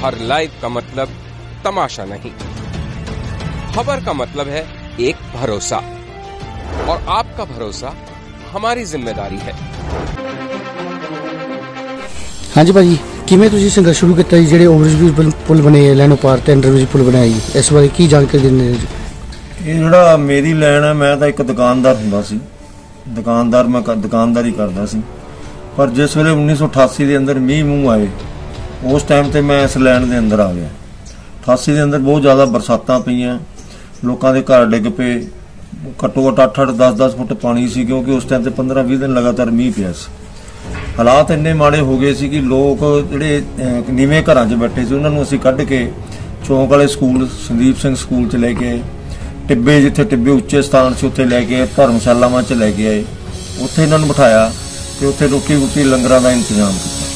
हर live का मतलब तमाशा नहीं खबर का मतलब है एक भरोसा और आपका भरोसा हमारी जिम्मेदारी है ਹਾਂਜੀ ਭਾਜੀ ਕਿਵੇਂ ਤੁਸੀਂ ਸੰਘਰਸ਼ ਸ਼ੁਰੂ ਕੀਤਾ ਜੀ ਜਿਹੜੇ ਓਵਰਬ੍ਰਿਜ ਪੁਲ- ਪੁਲ ਬਣੇ ਆ ਲੈਨੋ ਪਾਰ ਤੇ ਅੰਡਰਬ੍ਰਿਜ ਪੁਲ ਬਣਾਇਆ ਜੀ ਇਸ ਬਾਰੇ ਕੀ ਜਾਣਕਾਰੀ ਦਿੰਦੇ ਨੇ ਜੀ ਇਹ ਜਿਹੜਾ ਮੇਰੀ ਲਾਈਨ ਹੈ ਮੈਂ ਤਾਂ ਇੱਕ ਦੁਕਾਨਦਾਰ ਹੁੰਦਾ ਸੀ ਦੁਕਾਨਦਾਰ ਮੈਂ ਕ- ਦੁਕਾਨਦਾਰੀ ਕਰਦਾ ਸੀ ਪਰ ਜਿਸ ਵੇਲੇ 1988 ਦੇ ਅੰਦਰ ਮੀਂਹ ਮੂੰਹ ਆਏ ਉਸ ਟਾਈਮ ਤੇ ਮੈਂ ਇਸ ਲਾਈਨ ਦੇ ਅੰਦਰ ਆ ਗਿਆ। 88 ਦੇ ਅੰਦਰ ਬਹੁਤ ਜ਼ਿਆਦਾ ਬਰਸਾਤਾਂ ਪਈਆਂ। ਲੋਕਾਂ ਦੇ ਘਰ ਡਿੱਗ ਪਏ। ਘੱਟੋ ਘੱਟ 8-8 10-10 ਫੁੱਟ ਪਾਣੀ ਸੀ ਕਿਉਂਕਿ ਉਸ ਟਾਈਮ ਤੇ 15-20 ਦਿਨ ਲਗਾਤਾਰ ਮੀਂਹ ਪਿਆ ਸੀ। ਹਾਲਾਤ ਇੰਨੇ ਮਾੜੇ ਹੋ ਗਏ ਸੀ ਕਿ ਲੋਕ ਜਿਹੜੇ ਨੀਵੇਂ ਘਰਾਂ 'ਚ ਬੈਠੇ ਸੀ, ਉਹਨਾਂ ਨੂੰ ਅਸੀਂ ਕੱਢ ਕੇ ਚੌਂਕ ਵਾਲੇ ਸਕੂਲ, ਸੰਦੀਪ ਸਿੰਘ ਸਕੂਲ 'ਚ ਲੈ ਕੇ ਆਏ। ਟਿੱਬੇ ਜਿੱਥੇ ਟਿੱਬੇ ਉੱਚੇ ਸਥਾਨ ਸੀ, ਉੱਥੇ ਲੈ ਕੇ ਆਏ, ਧਰਮਸ਼ਾਲਾਵਾਂ 'ਚ ਲੈ ਕੇ ਆਏ। ਉੱਥੇ ਇਹਨਾਂ ਨੂੰ ਬਿਠਾਇਆ ਤੇ ਉੱਥੇ ਰੋਟੀ ਰੋਟੀ ਲੰਗਰਾਂ ਦਾ ਇੰਤਜ਼ਾਮ ਕੀਤਾ।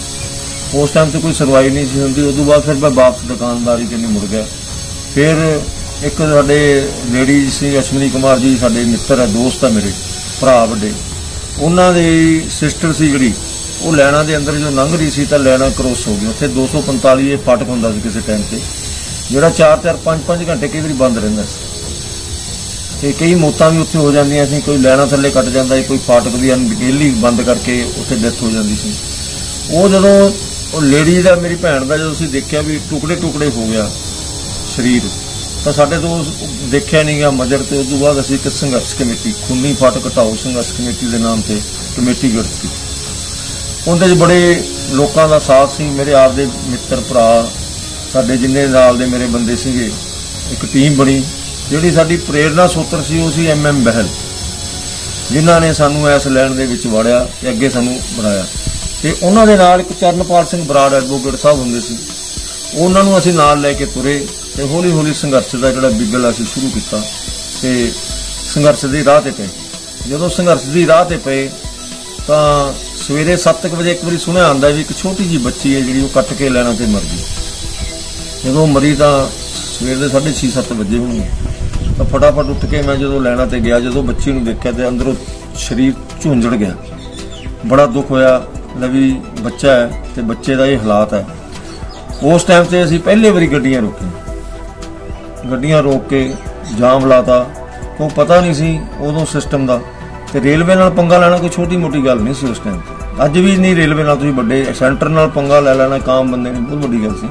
ਉਸ ਟਾਈਮ ਤੇ ਕੋਈ ਸੁਣਵਾਈ ਨਹੀਂ ਸੀ ਹੁੰਦੀ। ਉਦੋਂ ਬਾਅਦ ਫਿਰ ਮੈਂ ਵਾਪਸ ਦੁਕਾਨਦਾਰੀ ਨਹੀਂ ਮੁੜ ਗਿਆ। ਫਿਰ ਇੱਕ ਸਾਡੇ ਲੇਡੀ ਸੀ, ਅਸ਼ਵਨੀ ਕੁਮਾਰ ਜੀ, ਸਾਡੇ ਮਿੱਤਰ ਹੈ, ਦੋਸਤ ਹੈ ਮੇਰੇ, ਭਰਾ ਵੱਡੇ। ਉਹਨਾਂ ਦੀ ਸਿਸਟਰ ਸੀ ਜਿਹੜੀ, ਉਹ ਲੈਣਾ ਦੇ ਅੰਦਰ ਜੋ ਲੰਘ ਰਹੀ ਸੀ ਤਾਂ ਲੈਣਾ ਕ੍ਰੋਸ ਹੋ ਗਈ। ਉੱਥੇ 245 ਇਹ ਫਾਟਕ ਹੁੰਦਾ ਸੀ ਕਿਸੇ ਟਾਈਮ ਤੇ। ਜਿਹੜਾ 4-4 5-5 ਘੰਟੇ ਕਈ ਵਾਰੀ ਬੰਦ ਰਹਿੰਦਾ ਸੀ। ਤੇ ਕਈ ਮੌਤਾਂ ਵੀ ਉੱਥੇ ਹੋ ਜਾਂਦੀਆਂ ਸੀ। ਕੋਈ ਲੈਣਾ ਥੱਲੇ ਕੱਟ ਜਾਂਦਾ ਸੀ, ਕੋਈ ਫਾਟਕ ਵੀ ਅਣਗਹਿਲੀ ਬੰਦ ਕਰਕੇ ਉੱਥੇ ਡੈਥ ਹੋ ਜਾਂਦੀ ਸੀ। ਉਹ ਜਦੋਂ ਉਹ ਲੇਡੀ ਦਾ ਮੇਰੀ ਭੈਣ ਦਾ ਜਦੋਂ ਅਸੀਂ ਦੇਖਿਆ ਵੀ ਟੁਕੜੇ ਟੁਕੜੇ ਹੋ ਗਿਆ ਸਰੀਰ, ਤਾਂ ਸਾਡੇ ਤੋਂ ਦੇਖਿਆ ਨਹੀਂ ਗਿਆ ਮਜਰ ਤੇ, ਉਸ ਤੋਂ ਬਾਅਦ ਅਸੀਂ ਇੱਕ ਸੰਘਰਸ਼ ਕਮੇਟੀ, ਖੂਨੀ ਫਾਟਕ ਹਟਾਓ ਸੰਘਰਸ਼ ਕਮੇਟੀ ਦੇ ਨਾਮ ਤੇ ਕਮੇਟੀ ਗਠਿਤ ਕੀਤੀ। ਉਹਦੇ 'ਚ ਬੜੇ ਲੋਕਾਂ ਦਾ ਸਾਥ ਸੀ, ਮੇਰੇ ਆਪ ਦੇ ਮਿੱਤਰ ਭਰਾ, ਸਾਡੇ ਜਿੰਨੇ ਨਾਲ ਦੇ ਮੇਰੇ ਬੰਦੇ ਸੀਗੇ, ਇੱਕ ਟੀਮ ਬਣੀ, ਜਿਹੜੀ ਸਾਡੀ ਪ੍ਰੇਰਣਾ ਸੋਤਰ ਸੀ, ਉਹ ਸੀ ਐਮ ਐਮ ਬਹਿਲ ਜਿਨ੍ਹਾਂ ਨੇ ਸਾਨੂੰ ਇਸ ਲੈਣ ਦੇ ਵਿੱਚ ਵੜਿਆ ਤੇ ਅੱਗੇ ਸਾਨੂੰ ਬਣਾਇਆ। ਤੇ ਉਹਨਾਂ ਦੇ ਨਾਲ ਇੱਕ ਚਰਨਪਾਲ ਸਿੰਘ ਬਰਾੜ ਐਡਵੋਕੇਟ ਸਾਹਿਬ ਹੁੰਦੇ ਸੀ। ਉਹਨਾਂ ਨੂੰ ਅਸੀਂ ਨਾਲ ਲੈ ਕੇ ਤੁਰੇ ਤੇ ਹੌਲੀ ਹੌਲੀ ਸੰਘਰਸ਼ ਦਾ ਜਿਹੜਾ ਬਿਗਲ ਅਸੀਂ ਸ਼ੁਰੂ ਕੀਤਾ ਤੇ ਸੰਘਰਸ਼ ਦੀ ਰਾਹ ਤੇ ਪਏ। ਜਦੋਂ ਸੰਘਰਸ਼ ਦੀ ਰਾਹ ਤੇ ਪਏ ਤਾਂ ਸਵੇਰੇ 7:00 ਵਜੇ ਇੱਕ ਵਾਰੀ ਸੁਣਿਆ ਆਂਦਾ ਵੀ ਇੱਕ ਛੋਟੀ ਜੀ ਬੱਚੀ ਹੈ ਜਿਹੜੀ ਉਹ ਕੱਟ ਕੇ ਲੈਣਾ ਤੇ ਮਰ ਗਈ। ਜਦੋਂ ਮਰੀ ਤਾਂ ਸਵੇਰ ਦੇ 6:30 7 ਵਜੇ ਹੋਣੀ ਤਾਂ ਫਟਾਫਟ ਉੱਠ ਕੇ ਮੈਂ ਜਦੋਂ ਲੈਣਾ ਤੇ ਗਿਆ, ਜਦੋਂ ਬੱਚੀ ਨੂੰ ਦੇਖਿਆ ਤੇ ਅੰਦਰੋਂ ਸਰੀਰ ਝੁੰਝੜ ਗਿਆ। ਬੜਾ ਦੁੱਖ ਹੋਇਆ। ਲੈ ਵੀ ਬੱਚਾ ਹੈ ਤੇ ਬੱਚੇ ਦਾ ਇਹ ਹਾਲਾਤ ਹੈ। ਉਸ ਟਾਈਮ ਤੇ ਅਸੀਂ ਪਹਿਲੇ ਵਾਰੀ ਗੱਡੀਆਂ ਰੋਕੀਆਂ। ਗੱਡੀਆਂ ਰੋਕ ਕੇ ਜਾਮ ਲਾਤਾ। ਉਹ ਪਤਾ ਨਹੀਂ ਸੀ ਉਦੋਂ ਸਿਸਟਮ ਦਾ। ਤੇ ਰੇਲਵੇ ਨਾਲ ਪੰਗਾ ਲੈਣਾ ਕੋਈ ਛੋਟੀ ਮੋਟੀ ਗੱਲ ਨਹੀਂ ਸੀ ਉਸ ਟਾਈਮ ਅੱਜ ਵੀ ਨਹੀਂ ਰੇਲਵੇ ਨਾਲ ਤੁਸੀਂ ਵੱਡੇ ਸੈਂਟਰ ਨਾਲ ਪੰਗਾ ਲੈ ਲੈਣਾ ਕਾਮ ਬੰਦੇ ਨੇ ਬਹੁਤ ਵੱਡੀ ਗੱਲ ਸੀ।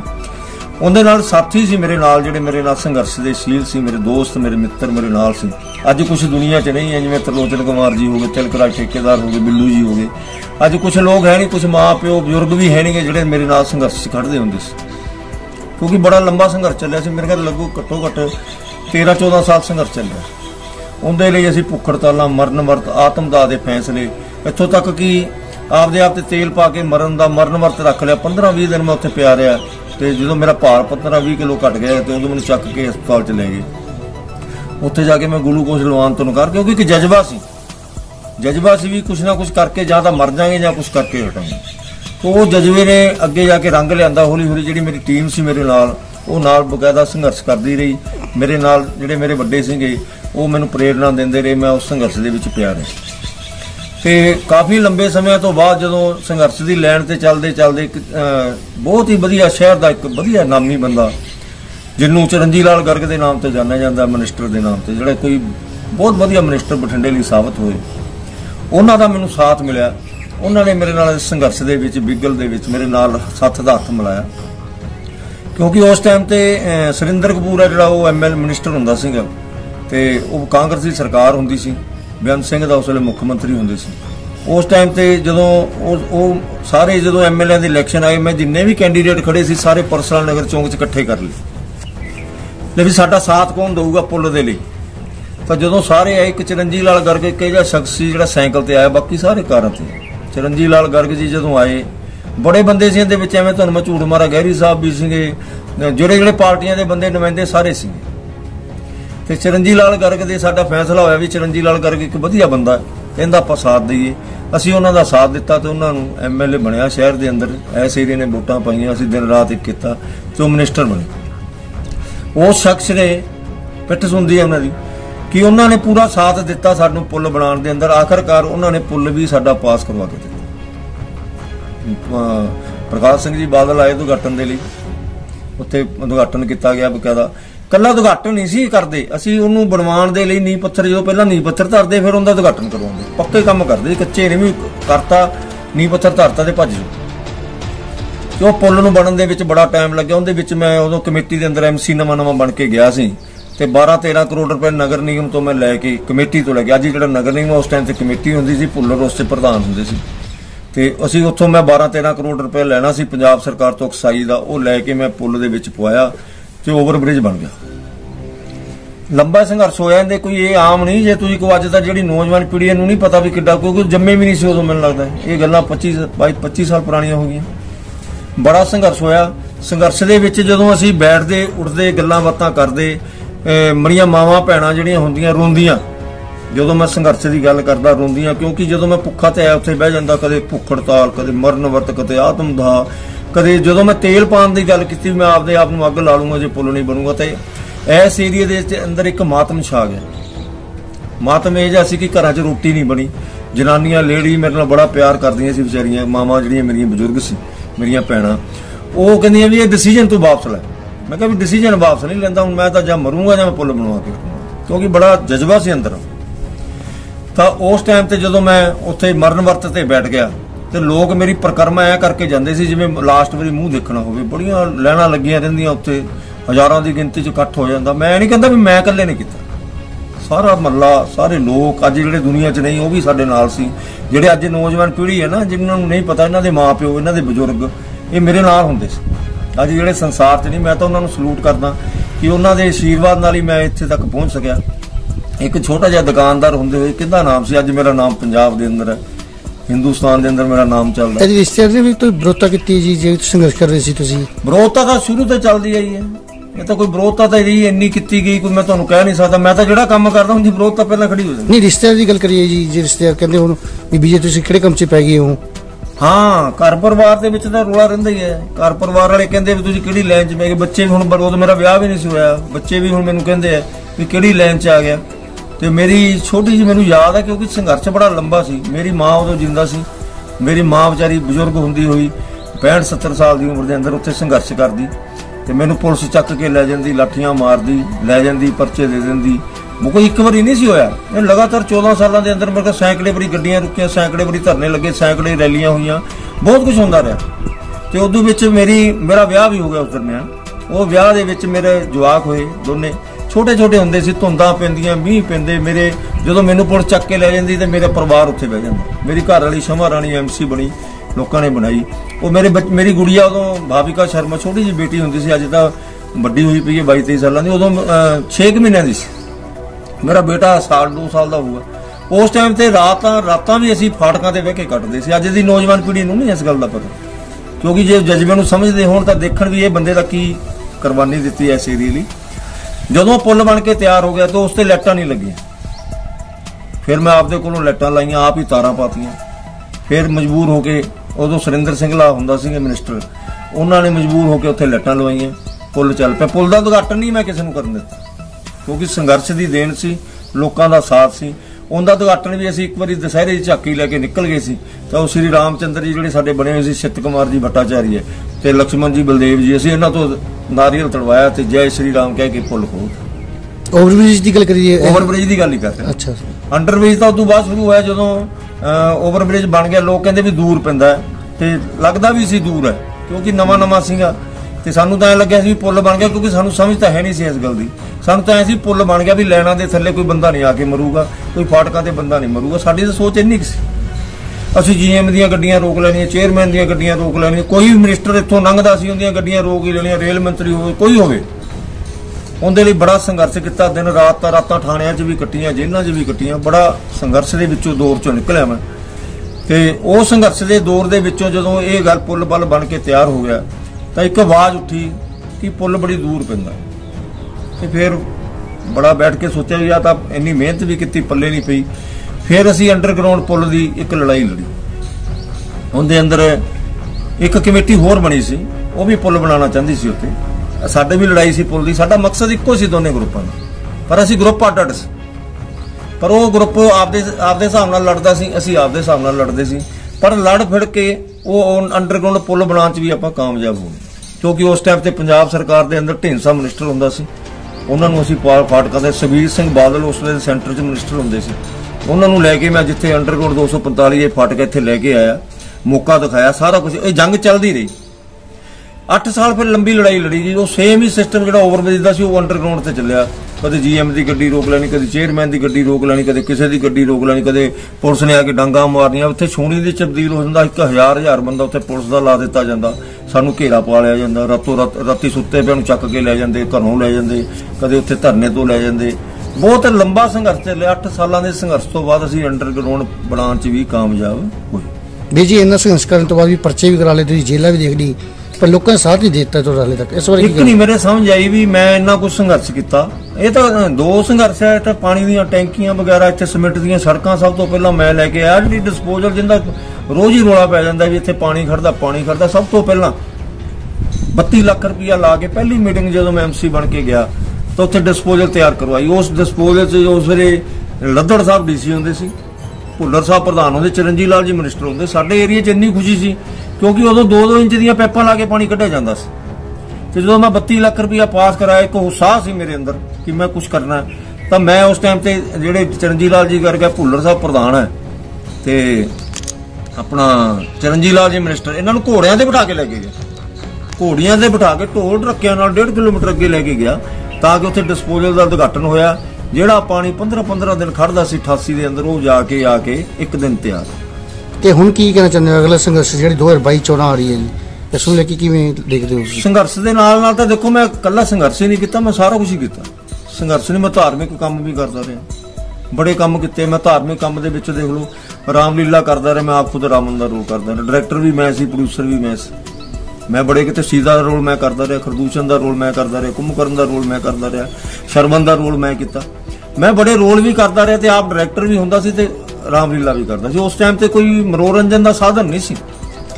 ਉਹਦੇ ਨਾਲ ਸਾਥੀ ਸੀ ਮੇਰੇ ਨਾਲ, ਜਿਹੜੇ ਮੇਰੇ ਨਾਲ ਸੰਘਰਸ਼ ਦੇ ਸ਼ੀਲ ਸੀ, ਮੇਰੇ ਦੋਸਤ, ਮੇਰੇ ਮਿੱਤਰ ਮੇਰੇ ਨਾਲ ਸੀ। ਅੱਜ ਕੁਝ ਦੁਨੀਆ 'ਚ ਨਹੀਂ ਹੈ, ਜਿਵੇਂ ਤਰਲੋਚਨ ਕੁਮਾਰ ਜੀ ਹੋ ਗਏ ਤਿਲਕਰਾਜ ਠੇਕੇਦਾਰ ਹੋ ਗਏ, ਬਿੱਲੂ ਜੀ ਹੋ ਗਏ। ਅੱਜ ਕੁਝ ਲੋਕ ਹੈ ਨਹੀਂ ਕੁਝ ਮਾਂ, ਪਿਓ, ਬਜ਼ੁਰਗ ਵੀ ਹੈ ਨਹੀਂਗੇ ਜਿਹੜੇ ਮੇਰੇ ਨਾਲ ਸੰਘਰਸ਼ 'ਚ ਖੜਦੇ ਹੁੰਦੇ ਸੀ। ਕਿਉਂਕਿ ਬੜਾ ਲੰਬਾ ਸੰਘਰਸ਼ ਚੱਲਿਆ ਸੀ, ਮੇਰੇ ਖਿਆਲ ਲੱਗੂ ਘੱਟੋ ਘੱਟ 13 14 ਸਾਲ ਸੰਘਰਸ਼ ਚੱਲਿਆ। ਉਹਦੇ ਲਈ ਅਸੀਂ ਭੁੱਖ ਹੜਤਾਲਾਂ ਮਰਨ ਵਰਤ, ਆਤਮਦਾਹ ਦੇ ਫੈਸਲੇ, ਇੱਥੋਂ ਤੱਕ ਕਿ ਆਪਦੇ ਆਪ ਤੇ ਤੇਲ ਪਾ ਕੇ ਮਰਨ ਦਾ ਮਰਨ ਵਰਤ ਰੱਖ ਲਿਆ। 15 20 ਦਿਨ ਮੈਂ ਉੱਥੇ ਪਿਆ ਰਿਹਾ। ਤੇ ਜਦੋਂ ਮੇਰਾ ਭਾਰ 15 20 ਕਿਲੋ ਘਟ ਗਿਆ ਤੇ ਉਦੋਂ ਮੈਨੂੰ ਚੱਕ ਕੇ ਹਸਪਤਾਲ ਚ ਲੈ ਗਏ। ਉੱਥੇ ਜਾ ਕੇ ਮੈਂ ਗਲੂਕੋਜ਼ ਲਵਾਉਣ ਤੋਂ ਨਕਾਰ ਕਿਉਂਕਿ ਇੱਕ ਜਜ਼ਬਾ ਸੀ। ਜਜ਼ਬਾ ਸੀ ਵੀ ਕੁਛ ਨਾ ਕੁਛ ਕਰਕੇ ਜਾਂ ਤਾਂ ਮਰ ਜਾਾਂਗੇ ਜਾਂ ਕੁਛ ਕਰਕੇ ਹਟਾਂਗੇ। ਉਹ ਜਜ਼ਬੇ ਨੇ ਅੱਗੇ ਜਾ ਕੇ ਰੰਗ ਲਿਆਂਦਾ ਹੌਲੀ ਹੌਲੀ ਜਿਹੜੀ ਮੇਰੀ ਟੀਮ ਸੀ ਮੇਰੇ ਨਾਲ, ਉਹ ਨਾਲ ਬਕਾਇਦਾ ਸੰਘਰਸ਼ ਕਰਦੀ ਰਹੀ। ਮੇਰੇ ਨਾਲ ਜਿਹੜੇ ਮੇਰੇ ਵੱਡੇ ਸੀਗੇ, ਉਹ ਮੈਨੂੰ ਪ੍ਰੇਰਣਾ ਦਿੰਦੇ ਰਹੇ, ਮੈਂ ਉਸ ਸੰਘਰਸ਼ ਦੇ ਵਿੱਚ ਪਿਆ ਰਿਹਾ। ਤੇ ਕਾਫੀ ਲੰਬੇ ਸਮਿਆਂ ਤੋਂ ਬਾਅਦ ਜਦੋਂ ਸੰਘਰਸ਼ ਦੀ ਲੈਣ ਤੇ ਚੱਲਦੇ ਚੱਲਦੇ ਇੱਕ ਬਹੁਤ ਹੀ ਵਧੀਆ ਸ਼ਹਿਰ ਦਾ ਇੱਕ ਵਧੀਆ ਨਾਮੀ ਬੰਦਾ ਜਿਹਨੂੰ ਚਰਨਜੀ ਲਾਲ ਗਰਗ ਦੇ ਨਾਮ ਤੇ ਜਾਣਿਆ ਜਾਂਦਾ ਮਿਨਿਸਟਰ ਦੇ ਨਾਮ ਤੇ ਜਿਹੜਾ ਕੋਈ ਬਹੁਤ ਵਧੀਆ ਮਿਨਿਸਟਰ ਬਠਿੰਡੇ ਲਈ ਸਾਬਤ ਹੋਏ। ਉਹਨਾਂ ਦਾ ਮੈਨੂੰ ਸਾਥ ਮਿਲਿਆ। ਉਹਨਾਂ ਨੇ ਮੇਰੇ ਨਾਲ ਸੰਘਰਸ਼ ਦੇ ਵਿੱਚ ਬਿਗਲ ਦੇ ਵਿੱਚ ਮੇਰੇ ਨਾਲ ਸੱਥ ਦਾ ਹੱਥ ਮਿਲਾਇਆ। ਕਿਉਂਕਿ ਉਸ ਟਾਈਮ ਤੇ ਅਹ, ਸੁਰਿੰਦਰ ਕਪੂਰ ਹੈ ਜਿਹੜਾ ਉਹ ਐਮਐਲ ਮਿਨਿਸਟਰ ਹੁੰਦਾ ਸੀਗਾ। ਤੇ ਉਹ ਕਾਂਗਰਸ ਦੀ ਸਰਕਾਰ ਹੁੰਦੀ ਸੀ। ਬੇਅੰਤ ਸਿੰਘ ਦਾ ਉਸ ਵੇਲੇ ਮੁੱਖ ਮੰਤਰੀ ਹੁੰਦੇ ਸੀ। ਉਸ ਟਾਈਮ ਤੇ ਜਦੋਂ ਉਹ ਉਹ ਸਾਰੇ ਜਦੋਂ ਐਮਐਲਏ ਦੇ ਇਲੈਕਸ਼ਨ ਆਏ ਮੈਂ ਜਿੰਨੇ ਵੀ ਕੈਂਡੀਡੇਟ ਖੜੇ ਸੀ, ਸਾਰੇ ਪਰਸਨਲ ਨਗਰ ਚੌਂਕ 'ਚ ਇਕੱਠੇ ਕਰ ਲਏ। ਲੈ ਵੀ ਸਾਡਾ ਸਾਥ ਕੌਣ ਦਊਗਾ ਪੁੱਲ ਦੇ ਲਈ? ਤਾਂ ਜਦੋਂ ਸਾਰੇ ਆਏ, ਇੱਕ ਚਰਨਜੀ ਲਾਲ ਗਰਗ ਇੱਕ ਜਿਹਾ ਸ਼ਖਸ ਸੀ ਜਿਹੜਾ ਸਾਈਕਲ ਤੇ ਆਇਆ, ਬਾਕੀ ਸਾਰੇ ਕਾਰਾਂ ਤੇ। ਚਰਨਜੀ ਲਾਲ ਗਰਗ ਜੀ ਜਦੋਂ ਆਏ, ਬੜੇ ਬੰਦੇ ਸੀ ਇਹਦੇ ਵਿੱਚ, ਐਵੇਂ ਤੁਹਾਨੂੰ ਮੈਂ ਝੂਠ ਮਾਰਾ ਗਹਿਰੀ ਸਾਹਿਬ ਵੀ ਸੀਗੇ ਜਿਹੜੇ ਜਿਹੜੇ ਪਾਰਟੀਆਂ ਦੇ ਬੰਦੇ ਨੁਮਾਇੰਦੇ ਸਾਰੇ ਸੀਗੇ। ਤੇ ਚਰਨਜੀ ਲਾਲ ਗਰਗ ਦੇ ਸਾਡਾ ਫੈਸਲਾ ਹੋਇਆ ਵੀ ਚਰਨਜੀ ਲਾਲ ਗਰਗ ਇੱਕ ਵਧੀਆ ਬੰਦਾ ਇਹਦਾ ਆਪਾਂ ਸਾਥ ਦਈਏ। ਅਸੀਂ ਉਹਨਾਂ ਦਾ ਸਾਥ ਦਿੱਤਾ ਤੇ ਉਹਨਾਂ ਨੂੰ ਐਮਐਲਏ ਬਣਿਆ ਸ਼ਹਿਰ ਦੇ ਅੰਦਰ। ਐਸ ਏਰੀਏ ਨੇ ਵੋਟਾਂ ਪਾਈਆਂ, ਅਸੀਂ ਦਿਨ ਰਾਤ ਇੱਕ ਕੀਤਾ। ਤੇ ਮਿਨਿਸਟਰ ਬਣੇ। ਉਸ ਸ਼ਖਸ ਨੇ ਪਿੱਠ ਸੁਣਦੀ ਹੈ ਉਹਨਾਂ ਦੀ ਕਿ ਉਹਨਾਂ ਨੇ ਪੂਰਾ ਸਾਥ ਦਿੱਤਾ ਸਾਨੂੰ ਪੁੱਲ ਬਣਾਉਣ ਦੇ ਅੰਦਰ। ਆਖਰਕਾਰ ਉਹਨਾਂ ਨੇ ਪੁੱਲ ਵੀ ਸਾਡਾ ਪਾਸ ਕਰਵਾ ਕੇ ਦਿੱਤਾ। ਪ੍ਰਕਾਸ਼ ਸਿੰਘ ਜੀ ਬਾਦਲ ਆਏ ਉਦਘਾਟਨ ਦੇ ਲਈ। ਉੱਥੇ ਉਦਘਾਟਨ ਕੀਤਾ ਗਿਆ ਬਕਾਇਦਾ। ਕੱਲਾ ਉਦਘਾਟਨ ਨਹੀਂ ਸੀ ਕਰਦੇ। ਅਸੀਂ ਉਹਨੂੰ ਬਣਵਾਉਣ ਦੇ ਲਈ ਨੀਂਹ ਪੱਥਰ ਜਦੋਂ ਪਹਿਲਾਂ ਨੀਂਹ ਪੱਥਰ ਧਰਦੇ ਫਿਰ ਉਹਦਾ ਉਦਘਾਟਨ ਕਰਵਾਉਂਦੇ। ਪੱਕੇ ਕੰਮ ਕਰਦੇ। ਸੀ, ਕੱਚੇ ਨੇ ਵੀ ਕਰਤਾ ਨੀਂਹ ਪੱਥਰ ਧਰਤਾ ਤੇ ਭੱਜ ਜਾਓ ਤੇ ਉਹ ਪੁੱਲ ਨੂੰ ਬਣਨ ਦੇ ਵਿੱਚ ਬੜਾ ਟਾਈਮ ਲੱਗਿਆ। ਉਹਦੇ ਵਿੱਚ ਮੈਂ ਉਦੋਂ ਕਮੇਟੀ ਦੇ ਅੰਦਰ ਐਮਸੀ ਨਵਾਂ ਨਵਾਂ ਬਣ ਕੇ ਗਿਆ ਸੀ। ਤੇ 12 13 ਕਰੋੜ ਰੁਪਏ ਨਗਰ ਨਿਗਮ ਤੋਂ ਮੈਂ ਲੈ ਕੇ ਕਮੇਟੀ ਤੋਂ ਲੈ ਕੇ ਅੱਜ ਜਿਹੜਾ ਨਗਰ ਨਿਗਮ ਉਸ ਟਾਈਮ ਤੇ ਕਮੇਟੀ ਹੁੰਦੀ ਸੀ ਭੁੱਲਰ ਉਸ ਤੇ ਪ੍ਰਧਾਨ ਹੁੰਦੇ ਸੀ। ਤੇ ਅਸੀਂ ਉੱਥੋਂ ਮੈਂ 12 13 ਕਰੋੜ ਰੁਪਏ ਲੈਣਾ ਸੀ। ਪੰਜਾਬ ਸਰਕਾਰ ਤੋਂ ਅਕਸਾਈ ਦਾ ਉਹ ਲੈ ਕੇ ਮੈਂ ਪੁੱਲ ਦੇ ਵਿੱਚ ਪਵਾਇਆ। ਤੇ ਓਵਰਬ੍ਰਿਜ ਬਣ ਗਿਆ। ਲੰਬਾ ਸੰਘਰਸ਼ ਹੋਇਆ, ਇਹਦੇ ਕੋਈ ਇਹ ਆਮ ਨਹੀਂ, ਜੇ ਤੁਸੀਂ ਕੋ ਅੱਜ ਤਾਂ ਜਿਹੜੀ ਨੌਜਵਾਨ ਪੀੜ੍ਹੀ ਇਹਨੂੰ ਨਹੀਂ ਪਤਾ ਵੀ ਕਿੱਡਾ ਕੋਈ ਜੰਮੇ ਵੀ ਨਹੀਂ ਸੀ ਉਦੋਂ ਮੈਨੂੰ ਲੱਗਦਾ। ਇਹ ਗੱਲਾਂ 25 25 ਸਾਲ ਪੁਰਾਣੀਆਂ ਹੋ ਗਈਆਂ। ਬੜਾ ਸੰਘਰਸ਼ ਹੋਇਆ। ਸੰਘਰਸ਼ ਦੇ ਵਿੱਚ ਜਦੋਂ ਅਸੀਂ ਬੈਠਦੇ, ਉੱਠਦੇ, ਗੱਲਾਂ ਬਾਤਾਂ ਕਰਦੇ, ਅਹ ਮਰੀਆਂ ਮਾਵਾਂ ਭੈਣਾਂ ਜਿਹੜੀਆਂ ਹੁੰਦੀਆਂ, ਰੋਂਦੀਆਂ। ਜਦੋਂ ਮੈਂ ਸੰਘਰਸ਼ ਦੀ ਗੱਲ ਕਰਦਾ, ਰੋਂਦੀਆਂ, ਕਿਉਂਕਿ ਜਦੋਂ ਮੈਂ ਭੁੱਖਾ ਤੇ ਆਇਆ, ਉੱਥੇ ਬਹਿ ਜਾਂਦਾ, ਕਦੇ ਭੁੱਖ ਹੜਤਾਲ ਕਦੇ ਮਰਨ ਵਰਤ, ਕਦੇ ਆਤਮ ਦਾ ਕਦੇ ਜਦੋਂ ਮੈਂ ਤੇਲ ਪਾਣ ਦੀ ਗੱਲ ਕੀਤੀ, ਮੈਂ ਆਪਦੇ ਆਪ ਨੂੰ ਅੱਗ ਲਾ ਲੂੰਗਾ, ਜੇ ਪੁੱਲ ਨਹੀਂ ਬਣੂਗਾ, ਤੇ ਇਸ ਏਰੀਆ ਦੇ ਅੰਦਰ ਇੱਕ ਮਾਤਮ ਛਾ ਗਿਆ ਮਾਤਮ ਇਹ ਜਿਹਾ ਸੀ ਕਿ ਘਰਾਂ 'ਚ ਰੋਟੀ ਨਹੀਂ ਬਣੀ। ਜਨਾਨੀਆਂ, ਲੇਡੀ ਮੇਰੇ ਨਾਲ ਬੜਾ ਪਿਆਰ ਕਰਦੀਆਂ ਸੀ ਵਿਚਾਰੀਆਂ। ਮਾਵਾਂ ਜਿਹੜੀਆਂ ਮੇਰੀਆਂ ਬਜ਼ੁਰਗ ਸੀ, ਮੇਰੀਆਂ ਭੈਣਾਂ, ਉਹ ਕਹਿੰਦੀਆਂ ਵੀ ਇਹ ਡਿਸੀਜਨ ਤੂੰ ਵਾਪਸ ਲੈ। ਮੈਂ ਕਿਹਾ ਵੀ ਡਿਸੀਜਨ ਵਾਪਸ ਨਹੀਂ ਲੈਂਦਾ, ਹੁਣ ਮੈਂ ਤਾਂ ਜਾਂ ਮਰੂੰਗਾ ਜਾਂ ਮੈਂ ਪੁੱਲ ਬਣਵਾ ਕੇ ਕਿਉਂਕਿ ਬੜਾ ਜਜ਼ਬਾ ਸੀ ਅੰਦਰ। ਤਾਂ ਉਸ ਟਾਈਮ ਤੇ ਜਦੋਂ ਮੈਂ ਉੱਥੇ ਮਰਨ ਵਰਤ ਤੇ ਬੈਠ ਗਿਆ ਤੇ ਲੋਕ ਮੇਰੀ ਪ੍ਰਕਰਮਾ ਐ ਕਰਕੇ ਜਾਂਦੇ ਸੀ ਜਿਵੇਂ ਲਾਸਟ ਵਾਰੀ ਮੂੰਹ ਦੇਖਣਾ ਹੋਵੇ। ਬੜੀਆਂ ਲੈਣਾ ਲੱਗੀਆਂ ਰਹਿੰਦੀਆਂ ਉੱਥੇ। ਹਜ਼ਾਰਾਂ ਦੀ ਗਿਣਤੀ 'ਚ ਇਕੱਠ ਹੋ ਜਾਂਦਾ। ਮੈਂ ਨਹੀਂ ਕਹਿੰਦਾ ਵੀ ਮੈਂ ਇਕੱਲੇ ਨਹੀਂ ਕੀਤਾ। ਸਾਰਾ ਮੱਲਾ, ਸਾਰੇ ਲੋਕ ਅੱਜ ਜਿਹੜੇ ਦੁਨੀਆ 'ਚ ਨਹੀਂ, ਉਹ ਵੀ ਸਾਡੇ ਨਾਲ ਸੀ। ਜਿਹੜੇ ਅੱਜ ਨੌਜਵਾਨ ਪੀੜ੍ਹੀ ਹੈ ਨਾ, ਜਿਨ੍ਹਾਂ ਨੂੰ ਨਹੀਂ ਪਤਾ, ਇਹਨਾਂ ਦੇ ਮਾਪਿਓ ਇਹਨਾਂ ਦੇ ਬਜ਼ੁਰਗ, ਇਹ ਮੇਰੇ ਨਾਲ ਹੁੰਦੇ ਸੀ। ਅੱਜ ਜਿਹੜੇ ਸੰਸਾਰ 'ਚ ਨਹੀਂ, ਮੈਂ ਤਾਂ ਉਹਨਾਂ ਨੂੰ ਸਲੂਟ ਕਰਦਾ ਕਿ ਉਹਨਾਂ ਦੇ ਆਸ਼ੀਰਵਾਦ ਨਾਲ ਹੀ ਮੈਂ ਇੱਥੇ ਤੱਕ ਪਹੁੰਚ ਸਕਿਆ। ਇੱਕ ਛੋਟਾ ਜਿਹਾ ਦੁਕਾਨਦਾਰ ਹੁੰਦੇ ਹੋਏ ਕਿੰਦਾ ਨਾਮ ਸੀ? ਅੱਜ ਮੇਰਾ ਨਾਮ ਪੰਜਾਬ ਦੇ ਅੰਦਰ ਹੈ। ਹਿੰਦੁਸਤਾਨ ਦੇ ਅੰਦਰ ਮੇਰਾ ਨਾਮ ਚੱਲਦਾ। ਇਹਦੀ ਰਿਸ਼ਤੇਦਾਰ ਨੇ ਵੀ ਕੋਈ ਵਿਰੋਧਤਾ ਕੀਤੀ ਜੀ ਜੇ ਸੰਘਰਸ਼ ਕਰ ਰਹੇ ਸੀ ਤੁਸੀਂ? ਵਿਰੋਧਤਾ ਤਾਂ ਸ਼ੁਰੂ ਤੋਂ ਚੱਲਦੀ ਆਈ ਹੈ। ਇਹ ਤਾਂ ਕੋਈ ਵਿਰੋਧਤਾ ਤਾਂ ਇਹਦੀ ਇੰਨੀ ਕੀਤੀ ਗਈ ਕੋਈ ਮੈਂ ਤੁਹਾਨੂੰ ਕਹਿ ਨਹੀਂ ਸਕਦਾ। ਮੈਂ ਤਾਂ ਜਿਹੜਾ ਕੰਮ ਕਰਦਾ ਹੁੰਦੀ ਵਿਰੋਧਤਾ ਪਹਿਲਾਂ ਖੜੀ ਹੋ ਜਾਂਦੀ। ਨਹੀਂ ਰਿਸ਼ਤੇਦਾਰ ਦੀ ਗੱਲ ਕਰੀਏ ਜੀ ਜੇ ਰਿਸ਼ਤੇਦਾਰ ਕਹਿੰਦੇ ਹੁਣ ਬੀਬੀ ਜੀ ਤੁਸੀਂ ਕਿਹੜੇ ਕੰਮ 'ਚ ਪੈ ਗਏ ਹੋ? ਹਾਂ ਘਰ ਪਰਿਵਾਰ ਦੇ ਵਿੱਚ ਤਾਂ ਰੋਲਾ ਰਹਿੰਦਾ ਹੀ ਹੈ। ਘਰ ਪਰਿਵਾਰ ਵਾਲੇ ਕਹਿੰਦੇ ਵੀ ਤੁਸੀਂ ਕਿਹੜੀ ਲਾਈਨ 'ਚ ਪੈ ਗਏ? ਬੱਚੇ ਵੀ ਹੁਣ ਬਰੋਦ ਮੇਰਾ ਵਿਆਹ ਵੀ ਨਹੀਂ ਸੀ ਹੋਇਆ। ਬੱਚੇ ਵੀ ਹੁਣ ਮੈਨੂੰ ਕਹਿੰਦੇ ਆ ਵੀ ਕਿਹੜੀ ਲਾਈਨ 'ਚ ਆ ਗਿਆ। ਤੇ ਮੇਰੀ ਛੋਟੀ ਜਿਹੀ ਮੈਨੂੰ ਯਾਦ ਹੈ ਕਿਉਂਕਿ ਸੰਘਰਸ਼ ਬੜਾ ਲੰਬਾ ਸੀ। ਮੇਰੀ ਮਾਂ ਉਦੋਂ ਜਿੰਦਾ ਸੀ। ਮੇਰੀ ਮਾਂ ਵਿਚਾਰੀ ਬਜ਼ੁਰਗ ਹੁੰਦੀ ਹੋਈ 65 70 ਸਾਲ ਦੀ ਉਮਰ ਦੇ ਅੰਦਰ ਉੱਥੇ ਸੰਘਰਸ਼ ਕਰਦੀ ਤੇ ਮੈਨੂੰ ਪੁਲਿਸ ਚੱਕ ਕੇ ਲੈ ਜਾਂਦੀ, ਲਾਠੀਆਂ ਮਾਰਦੀ, ਲੈ ਜਾਂਦੀ, ਪਰਚੇ ਦੇ ਦਿੰਦੀ। ਉਹ ਕੋਈ ਇੱਕ ਵਾਰੀ ਨਹੀਂ ਸੀ ਹੋਇਆ। ਇਹ ਲਗਾਤਾਰ 14 ਸਾਲਾਂ ਦੇ ਅੰਦਰ ਮੇਰੇ ਕੋਲ ਸੈਂਕੜੇ ਵਾਰੀ ਗੱਡੀਆਂ ਰੁਕੀਆਂ ਸੈਂਕੜੇ ਵਾਰੀ ਧਰਨੇ ਲੱਗੇ ਸੈਂਕੜੇ ਰੈਲੀਆਂ ਹੋਈਆਂ। ਬਹੁਤ ਕੁਝ ਹੁੰਦਾ ਰਿਹਾ। ਤੇ ਉਦੋਂ ਵਿੱਚ ਮੇਰੀ, ਮੇਰਾ ਵਿਆਹ ਵੀ ਹੋ ਗਿਆ ਉਸ ਦਰਮਿਆਨ। ਉਹ ਵਿਆਹ ਦੇ ਵਿੱਚ ਮੇਰੇ ਜਵਾਕ ਹੋਏ ਦੋਨੇ। ਛੋਟੇ ਛੋਟੇ ਹੁੰਦੇ ਸੀ, ਧੁੰਦਾਂ ਪੈਂਦੀਆਂ, ਮੀਂਹ ਪੈਂਦੇ, ਮੇਰੇ ਜਦੋਂ ਮੈਨੂੰ ਪੁਲਿਸ ਚੱਕ ਕੇ ਲੈ ਜਾਂਦੀ ਤੇ ਮੇਰਾ ਪਰਿਵਾਰ ਉੱਥੇ ਬਹਿ ਜਾਂਦਾ। ਮੇਰੀ ਘਰ ਵਾਲੀ ਸ਼ਮਾ ਰਾਣੀ ਐਮਸੀ ਬਣੀ, ਲੋਕਾਂ ਨੇ ਬਣਾਈ। ਉਹ ਮੇਰੇ ਬੱਚ- ਮੇਰੀ ਗੁੜੀਆ ਉਦੋਂ ਭਾਵਿਕਾ ਸ਼ਰਮਾ, ਛੋਟੀ ਜਿਹੀ ਬੇਟੀ ਹੁੰਦੀ ਸੀ, ਅੱਜ ਤਾਂ ਵੱਡੀ ਹੋਈ ਪਈ ਹੈ 22 23 ਸਾਲਾਂ ਦੀ, ਉਦੋਂ 6 ਮਹੀਨਿਆਂ ਦੀ ਸੀ। ਮੇਰਾ ਬੇਟਾ ਸਾਲ 2 ਸਾਲ ਦਾ ਹੋਊਗਾ। ਉਸ ਟਾਈਮ ਤੇ ਰਾਤਾਂ ਰਾਤਾਂ ਵੀ ਅਸੀਂ ਫਾਟਕਾਂ ਤੇ ਬਹਿ ਕੇ ਕੱਟਦੇ ਸੀ। ਅੱਜ ਦੀ ਨੌਜਵਾਨ ਪੀੜ੍ਹੀ ਨੂੰ ਨਹੀਂ ਇਸ ਗੱਲ ਦਾ ਪਤਾ। ਕਿਉਂਕਿ ਜੇ ਜਜ਼ਬੇ ਨੂੰ ਸਮਝਦੇ ਹੋਣ ਤਾਂ ਦੇਖਣ ਵੀ ਇਹ ਬੰਦੇ ਦਾ ਕੀ ਕੁਰਬਾਨੀ ਦਿੱਤੀ ਐ ਇਸ ਏਰੀਏ ਲਈ। ਜਦੋਂ ਪੁੱਲ ਬਣ ਕੇ ਤਿਆਰ ਹੋ ਗਿਆ ਤਾਂ ਉਸ ਤੇ ਲਾਈਟਾਂ ਨਹੀਂ ਲੱਗੀਆਂ। ਫਿਰ ਮੈਂ ਆਪਦੇ ਕੋਲੋਂ ਲਾਈਟਾਂ ਲਾਈਆਂ, ਆਪ ਹੀ ਤਾਰਾਂ ਪਾਤੀਆਂ। ਫਿਰ ਮਜਬੂਰ ਹੋ ਕੇ ਉਦੋਂ ਸੁਰਿੰਦਰ ਸਿੰਘ ਲਾ ਹੁੰਦਾ ਸੀਗਾ ਮਿਨਿਸਟਰ, ਉਹਨਾਂ ਨੇ ਮਜਬੂਰ ਹੋ ਕੇ ਉੱਥੇ ਲਾਈਟਾਂ ਲਵਾਈਆਂ। ਪੁੱਲ ਚੱਲ ਪਿਆ। ਪੁੱਲ ਦਾ ਉਦਘਾਟਨ ਨਹੀਂ ਮੈਂ ਕਿਸੇ ਨੂੰ ਕਰਨ ਦਿੱਤਾ, ਕਿਉਂਕਿ ਸੰਘਰਸ਼ ਦੀ ਦੇਣ ਸੀ, ਲੋਕਾਂ ਦਾ ਸਾਥ ਸੀ। ਉਹਦਾ ਉਦਘਾਟਨ ਵੀ ਅਸੀਂ ਇੱਕ ਵਾਰੀ ਦੁਸਹਿਰੇ ਦੀ ਝਾਕੀ ਲੈ ਕੇ ਨਿਕਲ ਗਏ ਸੀ। ਤਾਂ ਉਹ ਸ੍ਰੀ ਰਾਮਚੰਦਰ ਜੀ ਜਿਹੜੇ ਸਾਡੇ ਬਣੇ ਹੋਏ ਸੀ ਸ਼ਿਤ ਕੁਮਾਰ ਜੀ ਭੱਟਾਚਾਰੀ ਤੇ ਲਕਸ਼ਮਣ ਜੀ ਬਲਦੇਵ ਜੀ ਅਸੀਂ ਇਹਨਾਂ ਤੋਂ ਨਾਰੀਅਲ ਤੜਵਾਇਆ ਤੇ ਜੈ ਸ੍ਰੀ ਰਾਮ ਕਹਿ ਕੇ ਪੁੱਲ ਖੋਲ ਓਵਰਬ੍ਰਿਜ ਦੀ ਗੱਲ ਕਰੀਏ ਓਵਰਬ੍ਰਿਜ ਦੀ ਗੱਲ ਹੀ ਕਰ ਰਹੇ ਅੱਛਾ ਅੰਡਰਬ੍ਰਿਜ ਤਾਂ ਉਦੋਂ ਬਾਅਦ ਸ਼ੁਰੂ ਹੋਇਆ ਜਦੋਂ ਓਵਰਬ੍ਰਿਜ ਬਣ ਗਿਆ। ਲੋਕ ਕਹਿੰਦੇ ਵੀ ਦੂਰ ਪੈਂਦਾ ਤੇ ਲੱਗਦਾ ਵੀ ਸੀ ਦੂਰ ਹੈ ਕਿਉਂਕਿ ਨਵਾਂ ਨਵਾਂ ਸੀਗਾ। ਤੇ ਸਾਨੂੰ ਤਾਂ ਐ ਲੱਗਿਆ ਸੀ ਵੀ ਪੁੱਲ ਬਣ ਗਿਆ, ਕਿਉਂਕਿ ਸਾਨੂੰ ਸਮਝ ਤਾਂ ਹੈ ਨਹੀਂ ਸੀ ਇਸ ਗੱਲ ਦੀ। ਸਾਨੂੰ ਤਾਂ ਐ ਸੀ ਪੁੱਲ ਬਣ ਗਿਆ ਵੀ ਲੈਣਾ ਦੇ ਥੱਲੇ ਕੋਈ ਬੰਦਾ ਨਹੀਂ ਆ ਕੇ ਮਰੂਗਾ, ਕੋਈ ਫਾਟਕਾਂ ਤੇ ਬੰਦਾ ਨਹੀਂ ਮਰੂਗਾ। ਸਾਡੀ ਤਾਂ ਸੋਚ ਇੰਨੀ ਕੁ ਸੀ। ਅਸੀਂ ਜੀਐਮ ਦੀਆਂ ਗੱਡੀਆਂ ਰੋਕ ਲੈਣੀਆਂ, ਚੇਅਰਮੈਨ ਦੀਆਂ ਗੱਡੀਆਂ ਰੋਕ ਲੈਣੀਆਂ, ਕੋਈ ਵੀ ਮਿਨਿਸਟਰ ਇੱਥੋਂ ਲੰਘਦਾ ਸੀ, ਉਹਦੀਆਂ ਗੱਡੀਆਂ ਰੋਕ ਹੀ ਲੈਣੀਆਂ, ਰੇਲ ਮੰਤਰੀ ਹੋਵੇ, ਕੋਈ ਹੋਵੇ। ਉਹਦੇ ਲਈ ਬੜਾ ਸੰਘਰਸ਼ ਕੀਤਾ, ਦਿਨ ਰਾਤ ਤਾਂ ਰਾਤਾਂ ਥਾਣਿਆਂ 'ਚ ਵੀ ਕੱਟੀਆਂ, ਜੇਲ੍ਹਾਂ 'ਚ ਵੀ ਕੱਟੀਆਂ, ਬੜਾ ਸੰਘਰਸ਼ ਦੇ ਵਿੱਚੋਂ ਦੌਰ 'ਚੋਂ ਨਿਕਲਿਆ ਮੈਂ। ਤੇ ਉਹ ਸੰਘਰਸ਼ ਦੇ ਦੌਰ ਦੇ ਵਿੱਚੋਂ ਜਦੋਂ ਇਹ ਗੱਲ ਪੁੱਲ ਬੱਲ ਬਣ ਕੇ ਤਿਆਰ ਹੋ ਗਿਆ ਤਾਂ ਇੱਕ ਆਵਾਜ਼ ਉੱਠੀ ਕਿ ਪੁੱਲ ਬੜੀ ਦੂਰ ਪੈਂਦਾ। ਤੇ ਫਿਰ ਬੜਾ ਬੈਠ ਕੇ ਸੋਚਿਆ ਵੀ ਆ ਤਾਂ ਇੰਨੀ ਮਿਹਨਤ ਵੀ ਕੀਤੀ, ਪੱਲੇ ਨਹੀਂ ਪਈ। ਫਿਰ ਅਸੀਂ ਅੰਡਰਗਰਾਉਂਡ ਪੁੱਲ ਦੀ ਇੱਕ ਲੜਾਈ ਲੜੀ। ਉਹਦੇ ਅੰਦਰ ਇੱਕ ਕਮੇਟੀ ਹੋਰ ਬਣੀ ਸੀ, ਉਹ ਵੀ ਪੁੱਲ ਬਣਾਉਣਾ ਚਾਹੁੰਦੀ ਸੀ ਉੱਥੇ। ਸਾਡੇ ਵੀ ਲੜਾਈ ਸੀ ਪੁੱਲ ਦੀ, ਸਾਡਾ ਮਕਸਦ ਇੱਕੋ ਸੀ ਦੋਨੇ ਗਰੁੱਪਾਂ ਦਾ। ਪਰ ਅਸੀਂ ਗਰੁੱਪ ਅੱਡ ਅੱਡ ਸੀ। ਪਰ ਉਹ ਗਰੁੱਪ ਆਪਦੇ ਆਪਦੇ ਹਿਸਾਬ ਨਾਲ ਲੜਦਾ ਸੀ, ਅਸੀਂ ਆਪਦੇ ਹਿਸਾਬ ਨਾਲ ਲੜਦੇ ਸੀ। ਪਰ ਲੜ ਫਿੜ ਕੇ ਉਹ ਅੰਡਰਗਰਾਉਂਡ ਪੁੱਲ ਬਣਾਉਣ 'ਚ ਵੀ ਆਪਾਂ ਕਾਮਯਾਬ ਹੋ ਗਏ ਕਿਉਂਕਿ ਉਸ ਟਾਈਮ ਤੇ ਪੰਜਾਬ ਸਰਕਾਰ ਦੇ ਅੰਦਰ ਢੀਂਸਾ ਮਿਨਿਸਟਰ ਹੁੰਦਾ ਸੀ। ਉਹਨਾਂ ਨੂੰ ਅਸੀਂ ਪਾ- ਫਾਟਕਾਂ ਦੇ ਸੁਖਬੀਰ ਸਿੰਘ ਬਾਦਲ ਉਸ ਵੇਲੇ ਸੈਂਟਰ 'ਚ ਮਿਨਿਸਟਰ ਹੁੰਦੇ ਸੀ। ਉਹਨਾਂ ਨੂੰ ਲੈ ਕੇ ਮੈਂ ਜਿੱਥੇ ਅੰਡਰਗਰਾਉਂਡ 245 ਇਹ ਫਾਟਕ ਇੱਥੇ ਲੈ ਕੇ ਆਇਆ। ਮੌਕਾ ਦਿਖਾਇਆ, ਸਾਰਾ ਕੁਝ ਇਹ ਜੰਗ ਚੱਲਦੀ ਰਹੀ। 8 ਸਾਲ ਫਿਰ ਲੰਬੀ ਲੜਾਈ ਲੜੀ ਜੀ। ਉਹ ਸੇਮ ਹੀ ਸਿਸਟਮ ਜਿਹੜਾ ਓਵਰਬ੍ਰਿਜ ਦਾ ਸੀ, ਉਹ ਅੰਡਰਗਰਾਉਂਡ ਤੇ ਚੱਲਿਆ। ਕਦੇ ਜੀਐਮ ਦੀ ਗੱਡੀ ਰੋਕ ਲੈਣੀ, ਕਦੇ ਚੇਅਰਮੈਨ ਦੀ ਗੱਡੀ ਰੋਕ ਲੈਣੀ, ਕਦੇ ਕਿਸੇ ਦੀ ਗੱਡੀ ਰੋਕ ਲੈਣੀ, ਕਦੇ ਪੁਲਿਸ ਨੇ ਆ ਕੇ ਡਾਂਗਾ ਮਾਰਨੀਆਂ। ਉੱਥੇ ਛੋਣੀ ਦੀ ਤਬਦੀਲ ਹੋ ਜਾਂਦਾ, ਇੱਕ ਹਜ਼ਾਰ ਬੰਦਾ ਉੱਥੇ ਪੁਲਿਸ ਦਾ ਲਾ ਦਿੱਤਾ ਜਾਂਦਾ। ਸਾਨੂੰ ਘੇਰਾ ਪਾ ਲਿਆ ਜਾਂਦਾ, ਰਾਤੋਂ ਰਾਤ ਰਾਤੀ ਸੁੱਤੇ ਪਿਆ ਨੂੰ ਚੱਕ ਕੇ ਲੈ ਜਾਂਦੇ, ਘਰੋਂ ਲੈ ਜਾਂਦੇ, ਕਦੇ ਉੱਥੇ ਧਰਨੇ ਤੋਂ ਲੈ ਜਾਂਦੇ। ਬਹੁਤ ਲੰਬਾ ਸੰਘਰਸ਼ ਚੱਲਿਆ। 8 ਸਾਲਾਂ ਦੇ ਸੰਘਰਸ਼ ਤੋਂ ਬਾਅਦ ਅਸੀਂ ਅੰਡਰਗਰਾਉਂਡ ਬਣਾਉਣ 'ਚ ਵੀ ਕਾਮਯਾਬ ਹੋਏ। ਵੀ ਜੀ, ਇੰਨਾ ਸੰਘਰਸ਼ ਕਰਨ ਤੋਂ ਬਾਅਦ ਵੀ ਪਰਚੇ ਵੀ ਕਰਾ ਲਏ, ਤੁਸੀਂ ਜੇਲ੍ਹਾਂ ਵੀ ਦੇਖ ਲਈ ਪਰ ਲੋਕਾਂ ਸਾਥ ਨਹੀਂ ਦਿੱਤਾ ਤੁਹਾਡੇ ਹਾਲੇ ਤੱਕ। ਇਸ ਕੀ ਇੱਕ ਨਹੀਂ ਮੇਰੇ ਸਮਝ ਆਈ ਵੀ ਮੈਂ ਇੰਨਾ ਕੁਝ ਸੰਘਰਸ਼ ਕੀਤਾ। ਇਹ ਤਾਂ ਦੋ ਸੰਘਰਸ਼ ਹੈ ਤਾਂ ਪਾਣੀ ਦੀਆਂ ਟੈਂਕੀਆਂ ਵਗੈਰਾ ਇੱਥੇ ਸਿਮੈਂਟ ਦੀਆਂ ਸੜਕਾਂ ਸਭ ਤੋਂ ਪਹਿਲਾਂ ਮੈਂ ਲੈ ਕੇ ਆਇਆ ਜਿਹੜੀ ਡਿਸਪੋਜ਼ਲ ਜਿੰਦਾ ਰੋਜ਼ ਹੀ ਰੋਲਾ ਪੈ ਜਾਂਦਾ ਵੀ ਇੱਥੇ ਪਾਣੀ ਖੜਦਾ ਪਾਣੀ ਖੜਦਾ ਸਭ ਤੋਂ ਪਹਿਲਾਂ 32 ਲੱਖ ਰੁਪਇਆ ਲਾ ਕੇ ਪਹਿਲੀ ਮੀਟਿੰਗ ਜਦੋਂ ਮੈਂ ਐਮਸੀ ਬਣ ਕੇ ਗਿਆ ਤਾਂ ਉੱਥੇ ਡਿਸਪੋਜ਼ਲ ਤਿਆਰ ਕਰਵਾਈ। ਉਸ ਡਿਸਪੋਜ਼ਲ 'ਚ ਉਸ ਵੇਲੇ ਲੱਦੜ ਸਾਹਿਬ ਡੀਸੀ ਹੁੰਦੇ ਸੀ ਭੁੱਲਰ ਸਾਹਿਬ ਪ੍ਰਧਾਨ ਹੁੰਦੇ ਚਰਨਜੀਤ ਲਾਲ ਜੀ ਮਿਨਿਸਟਰ ਹੁੰਦੇ ਸਾਡੇ ਏਰੀਆ 'ਚ ਇੰਨੀ ਖੁਸ਼ੀ ਸੀ ਕਿਉਂਕਿ ਉਦੋਂ 2-2 ਇੰਚ ਦੀਆਂ ਪੈਪਾਂ ਲਾ ਕੇ ਪਾਣੀ ਕੱਢਿਆ ਜਾਂਦਾ ਸੀ। ਤੇ ਜਦੋਂ ਮੈਂ 32 ਲੱਖ ਰੁਪਇਆ ਪਾਸ ਕਰਾਇਆ, ਇੱਕ ਉਤਸ਼ਾਹ ਸੀ ਮੇਰੇ ਅੰਦਰ ਕਿ ਮੈਂ ਕੁਝ ਕਰਨਾ ਤਾਂ ਮੈਂ ਉਸ ਟਾਈਮ ਤੇ ਜਿਹੜੇ ਚਰਨਜੀਤ ਲਾਲ ਜੀ ਕਰਕੇ ਭੁੱਲਰ ਸਾਹਿਬ ਪ੍ਰਧਾਨ ਹੈ ਤੇ ਆਪਣਾ ਚਰਨਜੀਤ ਲਾਲ ਜੀ ਮਿਨਿਸਟਰ ਇਹਨਾਂ ਨੂੰ ਘੋੜਿਆਂ ਤੇ ਬਿਠਾ ਕੇ ਲੈ ਕੇ ਗਿਆ। ਘੋੜੀਆਂ ਤੇ ਬਿਠਾ ਕੇ ਢੋਲ ਟਰੱਕਿਆਂ ਨਾਲ 1.5 ਕਿਲੋਮੀਟਰ ਅੱਗੇ ਲੈ ਕੇ ਗਿਆ ਤਾਂ ਕਿ ਉੱਥੇ ਡਿਸਪੋਜ਼ਲ ਦਾ ਉਦਘਾਟਨ ਹੋਇਆ, ਜਿਹੜਾ ਪਾਣੀ 15-15 ਦਿਨ ਖੜਦਾ ਸੀ 88 ਦੇ ਅੰਦਰ ਉਹ ਜਾ ਕੇ, ਆ ਕੇ ਇੱਕ ਦਿਨ ਤਿਆਰ। ਤੇ ਹੁਣ ਕੀ ਕਹਿਣਾ ਚਾਹੁੰਦੇ ਹੋ? ਅਗਲਾ ਸੰਘਰਸ਼ ਜਿਹੜੀ 2022 ਚੋਣਾਂ ਆ ਰਹੀ ਹੈ ਜੀ। ਇਸ ਨੂੰ ਲੈ ਕੇ ਕਿਵੇਂ ਦੇਖਦੇ ਹੋ ਸੰਘਰਸ਼ ਦੇ ਨਾਲ ਨਾਲ ਤਾਂ ਦੇਖੋ, ਮੈਂ ਇਕੱਲਾ ਸੰਘਰਸ਼ ਹੀ ਨਹੀਂ ਕੀਤਾ, ਮੈਂ ਸਾਰਾ ਕੁਝ ਹੀ ਕੀਤਾ। ਸੰਘਰਸ਼ ਨਹੀਂ, ਮੈਂ ਧਾਰਮਿਕ ਕੰਮ ਵੀ ਕਰਦਾ ਰਿਹਾ। ਬੜੇ ਕੰਮ ਕੀਤੇ, ਮੈਂ ਧਾਰਮਿਕ ਕੰਮ ਦੇ ਵਿੱਚ ਦੇਖ ਲਓ, ਰਾਮਲੀਲਾ ਕਰਦਾ ਰਿਹਾ, ਮੈਂ ਆਪ ਖੁਦ ਰਾਮਨ ਦਾ ਰੋਲ ਕਰਦਾ ਰਿਹਾ। ਡਾਇਰੈਕਟਰ ਵੀ ਮੈਂ ਸੀ ਪ੍ਰੋਡਿਊਸਰ ਵੀ ਮੈਂ ਸੀ। ਮੈਂ ਬੜੇ ਕਿਤੇ ਸੀਦਾ ਦਾ ਰੋਲ ਮੈਂ ਕਰਦਾ ਰਿਹਾ ਖਰਦੂਸਨ ਦਾ ਰੋਲ ਮੈਂ ਕਰਦਾ ਰਿਹਾ, ਕੁੰਭਕਰਨ ਦਾ ਰੋਲ ਮੈਂ ਕਰਦਾ ਰਿਹਾ, ਸ਼ਰਮਨ ਦਾ ਰੋਲ ਮੈਂ ਕੀਤਾ। ਮੈਂ ਬੜੇ ਰੋਲ ਵੀ ਕਰਦਾ ਰਿਹਾ ਤੇ ਆਪ ਡਾਇਰੈਕਟਰ ਵੀ ਹੁੰਦਾ ਸੀ ਤੇ ਰਾਮਲੀਲਾ ਵੀ ਕਰਦਾ ਸੀ। ਉਸ ਟਾਈਮ ਤੇ ਕੋਈ ਮਨੋਰੰਜਨ ਦਾ ਸਾਧਨ ਨਹੀਂ ਸੀ।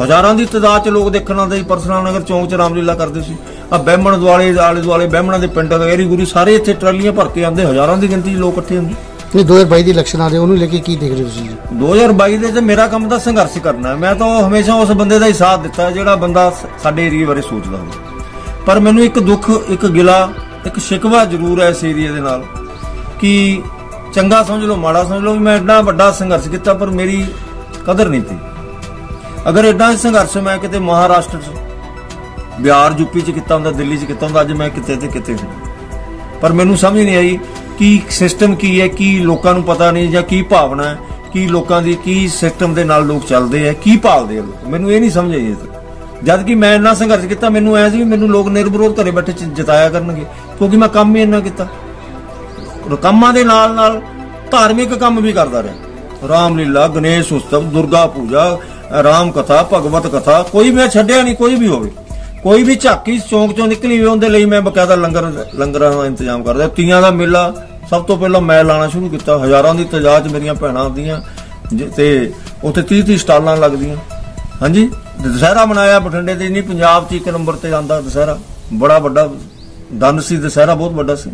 ਹਜ਼ਾਰਾਂ ਦੀ ਤਦਾਦ ਚ ਲੋਕ ਦੇਖਣ ਆਉਂਦੇ ਸੀ ਪਰਸਨਲ ਨਗਰ ਚੌਂਕ ਚ ਰਾਮਲੀਲਾ ਕਰਦੇ ਸੀ। ਆ ਬਹਿਮਣ ਦੁਆਲੇ ਆਲੇ ਦੁਆਲੇ ਬਹਿਮਣਾਂ ਦੇ ਪਿੰਡ ਗੈਰੀ ਗੁਰੀ ਸਾਰੇ ਇੱਥੇ ਟਰਾਲੀਆਂ ਭਰ ਕੇ ਆਉਂਦੇ ਹਜ਼ਾਰਾਂ ਦੀ ਗਿਣਤੀ 'ਚ ਲੋਕ ਇਕੱਠੇ ਹੁੰਦੇ। ਨਹੀਂ 2022 ਦੀ ਇਲੈਕਸ਼ਨ ਆ ਰਹੀ ਉਹਨੂੰ ਲੈ ਕੇ ਕੀ ਦੇਖਦੇ ਹੋ ਤੁਸੀਂ? 2022 ਦੇ ਤੇ ਮੇਰਾ ਕੰਮ ਤਾਂ ਸੰਘਰਸ਼ ਕਰਨਾ ਹੈ। ਮੈਂ ਤਾਂ ਹਮੇਸ਼ਾ ਉਸ ਬੰਦੇ ਦਾ ਹੀ ਸਾਥ ਦਿੱਤਾ ਜਿਹੜਾ ਬੰਦਾ ਸਾਡੇ ਏਰੀਆ ਬਾਰੇ ਸੋਚਦਾ ਹੋਵੇ ਪਰ ਮੈਨੂੰ ਇੱਕ ਦੁੱਖ ਇੱਕ ਗਿਲਾ ਇੱਕ ਸ਼ਿਕਵਾ ਜ਼ਰੂਰ ਹੈ ਇਸ ਏਰੀਆ ਦੇ ਨਾਲ ਕਿ ਚੰਗਾ ਸਮਝ ਲਓ, ਮਾੜਾ ਸਮਝ ਲਓ ਵੀ ਮੈਂ ਇੰਨਾ ਵੱਡਾ ਸੰਘਰਸ਼ ਕੀਤਾ, ਪਰ ਮੇਰੀ ਕਦਰ ਨਹੀਂ ਸੀ। ਅਗਰ ਐਡਾ ਸੰਘਰਸ਼ ਮੈਂ ਕਿਤੇ ਮਹਾਰਾਸ਼ਟਰ 'ਚ, ਬਿਹਾਰ ਯੂਪੀ 'ਚ ਕੀਤਾ ਹੁੰਦਾ, ਦਿੱਲੀ 'ਚ ਕੀਤਾ ਹੁੰਦਾ, ਅੱਜ ਮੈਂ ਕਿਤੇ ਤੇ ਕਿਤੇ ਹੁੰਦਾ ਪਰ ਮੈਨੂੰ ਸਮਝ ਨਹੀਂ ਆਈ ਕਿ ਸਿਸਟਮ ਕੀ ਹੈ, ਕੀ ਲੋਕਾਂ ਨੂੰ ਪਤਾ ਨਹੀਂ ਜਾਂ ਕੀ ਭਾਵਨਾ ਹੈ, ਕੀ ਲੋਕਾਂ ਦੀ, ਕੀ ਸਿਸਟਮ ਦੇ ਨਾਲ ਲੋਕ ਚੱਲਦੇ ਆ ਕੀ ਭਾਲਦੇ ਆ ਲੋਕ। ਮੈਨੂੰ ਇਹ ਨਹੀਂ ਸਮਝ ਆਈ ਇਹ ਜਦ ਕਿ ਮੈਂ ਇੰਨਾ ਸੰਘਰਸ਼ ਕੀਤਾ, ਮੈਨੂੰ ਐ ਸੀ ਵੀ ਮੈਨੂੰ ਲੋਕ ਨਿਰਵਿਰੋਧ ਘਰੇ ਬੈਠੇ ਚ- ਜਿਤਾਇਆ ਕਰਨਗੇ, ਕਿਉਂਕਿ ਮੈਂ ਕੰਮ ਹੀ ਇੰਨਾ ਕੀਤਾ। ਔਰ ਕੰਮਾਂ ਦੇ ਨਾਲ ਨਾਲ ਧਾਰਮਿਕ ਕੰਮ ਵੀ ਕਰਦਾ ਰਿਹਾ। ਰਾਮਲੀਲਾ, ਗਣੇਸ਼ ਉਤਸਵ, ਦੁਰਗਾ ਪੂਜਾ, ਰਾਮ ਕਥਾ, ਭਗਵਤ ਕਥਾ, ਕੋਈ ਮੈਂ ਛੱਡਿਆ ਨਹੀਂ, ਕੋਈ ਵੀ ਹੋਵੇ। ਕੋਈ ਵੀ ਝਾਕੀ ਚੌਂਕ ਚੋਂ ਨਿਕਲੀ ਹੋਵੇ, ਉਹਦੇ ਲਈ ਮੈਂ ਬਕਾਇਦਾ ਲੰਗਰ, ਲੰਗਰਾਂ ਦਾ ਇੰਤਜ਼ਾਮ ਕਰਦਾ ਤੀਆਂ ਦਾ ਮੇਲਾ, ਸਭ ਤੋਂ ਪਹਿਲਾਂ ਮੈਂ ਲਾਣਾ ਸ਼ੁਰੂ ਕੀਤਾ। ਹਜ਼ਾਰਾਂ ਦੀ ਤਜਾਜ ਮੇਰੀਆਂ ਭੈਣਾਂ ਆਉਂਦੀਆਂ ਤੇ ਉੱਥੇ 30 30 ਸਟਾਲਾਂ ਲੱਗਦੀਆਂ। ਹਾਂਜੀ? ਦੁਸਹਿਰਾ ਮਨਾਇਆ, ਬਠਿੰਡੇ ਦੇ ਨਹੀਂ ਪੰਜਾਬ 'ਚ ਇੱਕ ਨੰਬਰ ਤੇ ਆਂਦਾ ਦੁਸਹਿਰਾ। ਬੜਾ ਵੱਡਾ ਦੰਦ ਸੀ, ਦੁਸਹਿਰਾ ਬਹੁਤ ਵੱਡਾ ਸੀ।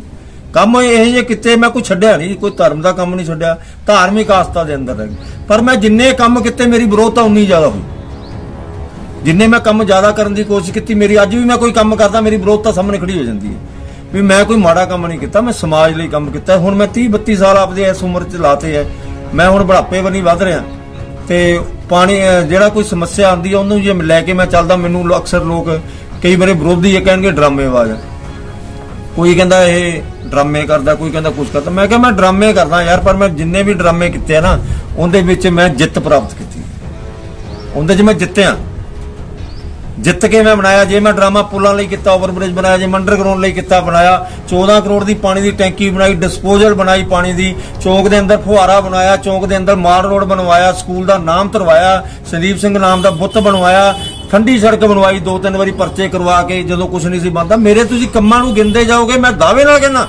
ਕੰਮ ਇਹ ਜੇ ਕਿਤੇ ਮੈਂ ਕੋਈ ਛੱਡਿਆ ਨਹੀਂ, ਕੋਈ ਧਰਮ ਦਾ ਕੰਮ ਨਹੀਂ ਛੱਡਿਆ, ਧਾਰਮਿਕ ਆਸਥਾ ਦੇ ਅੰਦਰ ਰਹਿ ਪਰ ਮੈਂ ਜਿੰਨੇ ਕੰਮ ਕੀਤੇ, ਮੇਰੀ ਵਿਰੋਧਤਾ ਉਨੀ ਜ਼ਿਆਦਾ ਹੋਈ। ਜਿੰਨੇ ਮੈਂ ਕੰਮ ਜ਼ਿਆਦਾ ਕਰਨ ਦੀ ਕੋਸ਼ਿਸ਼ ਕੀਤੀ, ਮੇਰੀ ਅੱਜ ਵੀ ਮੈਂ ਕੋਈ ਕੰਮ ਕਰਦਾ, ਮੇਰੀ ਵਿਰੋਧਤਾ ਸਾਹਮਣੇ ਖੜੀ ਹੋ ਜਾਂਦੀ ਹੈ। ਵੀ ਮੈਂ ਕੋਈ ਮਾੜਾ ਕੰਮ ਨਹੀਂ ਕੀਤਾ, ਮੈਂ ਸਮਾਜ ਲਈ ਕੰਮ ਕੀਤਾ। ਹੁਣ ਮੈਂ 30 32 ਸਾਲ ਆਪਦੇ ਇਸ ਉਮਰ 'ਚ ਲਾਤੇ ਐ ਮੈਂ ਹੁਣ ਬੁਢਾਪੇ ਵੱਲ ਨਹੀਂ ਵੱਧ ਰਿਹਾ। ਤੇ ਪਾਣੀ ਜਿਹੜਾ ਕੋਈ ਸਮੱਸਿਆ ਆਉਂਦੀ ਹੈ ਉਹਨੂੰ ਜੇ ਲੈ ਕੇ ਮੈਂ ਚੱਲਦਾ, ਮੈਨੂੰ ਅਕਸਰ ਲੋਕ ਕਈ ਮੇਰੇ ਵਿਰੋਧੀ ਇਹ ਕਹਿਣਗੇ ਡਰਾਮੇਬਾਜ਼ ਹੈ ਕੋਈ ਕਹਿੰਦਾ ਇਹ ਡਰਾਮੇ ਕਰਦਾ, ਕੋਈ ਕਹਿੰਦਾ ਕੁਝ ਕਰਦਾ। ਮੈਂ ਕਿਹਾ, ਮੈਂ ਡਰਾਮੇ ਕਰਦਾ ਯਾਰ, ਪਰ ਮੈਂ ਜਿੰਨੇ ਵੀ ਡਰਾਮੇ ਕੀਤੇ ਆ ਨਾ, ਉਹਦੇ ਵਿੱਚ ਮੈਂ ਜਿੱਤ ਪ੍ਰਾਪਤ ਕੀਤੀ। ਉਹਦੇ 'ਚ ਮੈਂ ਜਿੱਤਿਆ। ਜਿੱਤ ਕੇ ਮੈਂ ਬਣਾਇਆ। ਜੇ ਮੈਂ ਡਰਾਮਾ ਪੁਲਾਂ ਲਈ ਕੀਤਾ, ਓਵਰਬ੍ਰਿਜ ਬਣਾਇਆ, ਜੇ ਅੰਡਰਗਰਾਉਂਡ ਲਈ ਕੀਤਾ, ਬਣਾਇਆ 14 ਕਰੋੜ ਦੀ ਪਾਣੀ ਦੀ ਟੈਂਕੀ ਬਣਾਈ ਡਿਸਪੋਜ਼ਲ ਬਣਾਈ ਪਾਣੀ ਦੀ, ਚੌਂਕ ਦੇ ਅੰਦਰ ਫੁਹਾਰਾ ਬਣਾਇਆ, ਚੌਂਕ ਦੇ ਅੰਦਰ ਮਾਲ ਰੋਡ ਬਣਵਾਇਆ, ਸਕੂਲ ਦਾ ਨਾਮ ਧਰਵਾਇਆ, ਸੰਦੀਪ ਸਿੰਘ ਨਾਮ ਦਾ ਬੁੱਤ ਬਣਵਾਇਆ ਠੰਡੀ ਸੜਕ ਬਣਵਾਈ, ਦੋ ਤਿੰਨ ਵਾਰੀ ਪਰਚੇ ਕਰਵਾ ਕੇ ਜਦੋਂ ਕੁਝ ਨਹੀਂ ਸੀ ਬੰਦਾ ਮੇਰੇ ਤੁਸੀਂ ਕੰਮਾਂ ਨੂੰ ਗਿਣਦੇ ਜਾਓਗੇ, ਮੈਂ ਦਾਅਵੇ ਨਾਲ ਕਹਿੰਦਾ।